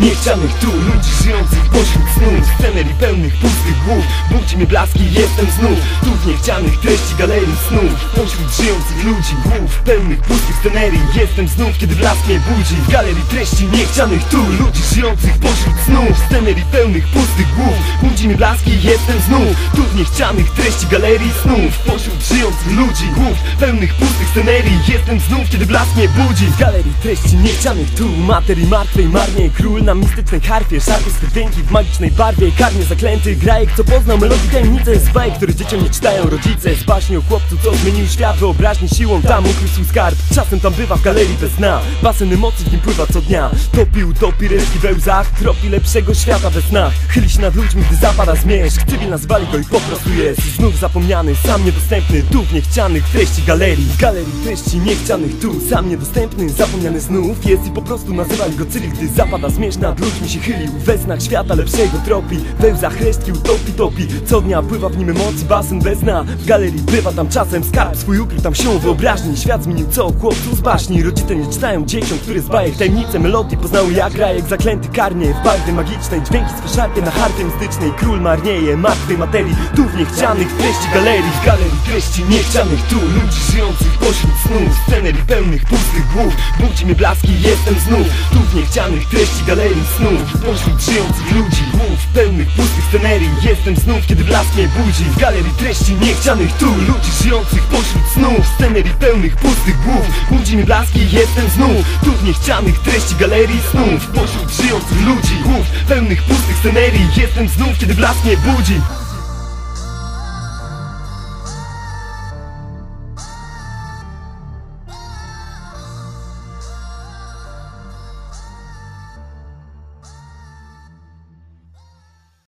niechcianych tu Ludzi żyjących pośród snów Scenerii pełnych pustych głów. Budzi mnie blaski, jestem znów Tu w niechcianych treści galerii snów Pośród żyjących ludzi głów Pełnych pustych scenerii. Jestem znów, kiedy blask mnie budzi. W galerii treści niechcianych tu Ludzi żyjących pośród snów Scenerii pełnych pustych głów. Budzi mnie blaski, jestem znów Tu w niechcianych treści galerii snów Pośród żyjących ludzi głów Pełnych pustych scenerii. Jestem znów, kiedy blask mnie budzi. W galerii treści niechcianych tu. Materii martwej marnie Król na mistycznej harfie Szarpie dźwięki w magicznej barwie. Karnie zaklęty grajek, co poznał melodii tajemnice Z bajek, które dzieciom nie czytają rodzice. Z baśni o chłopcu, co zmienił świat. Wyobraźni siłą, tam ukrył skarb. Czasem tam bywa w galerii bez dna. Basen emocji w nim pływa co dnia. Topił, topi reszki we łzach. Tropi lepszego świata we snach. Chyli się nad ludźmi, gdy zapada zmierzch. Cywil nazwali go i po prostu jest. Znów zapomniany, sam niedostępny. Tu w niechcianych treści galerii. Galerii treści niechcianych tu. Sam niedostępny, zapomniany znów. Jest i po prostu nazywali go Cyril Gdy zapada zmierzch nad ludźmi się chylił We snach świata lepszego tropi. We łzach resztki utopi, topi. Co dnia pływa w nim emocji basen bez dna W galerii bywa tam czasem skarb swój ukrył tam się wyobraźni. Świat zmienił co chłopcu z baśni. Rodzice nie czytają dzieciom, które z bajek Tajemnice melodii poznały. Jak rajek Zaklęty karnie w barwy magicznej. Dźwięki swe szarpie na harpie mistycznej Król marnieje martwej materii Tu w niechcianych treści galerii. W galerii treści niechcianych tu Ludzi żyjących pośród snów Scenerii pełnych pustych głów. Budzi mnie blaski, jestem znów. Tu w niechcianych treści galerii snów. Pośród żyjących ludzi głów Pełnych pustych scenerii. Jestem znów, kiedy blask mnie budzi. W galerii treści niechcianych tu Ludzi żyjących pośród snów. Scenerii pełnych pustych głów. Budzi mnie blaski, jestem znów. Tu w niechcianych treści galerii snów. Pośród żyjących ludzi głów Pełnych pustych scenerii. Jestem znów, kiedy blask mnie budzi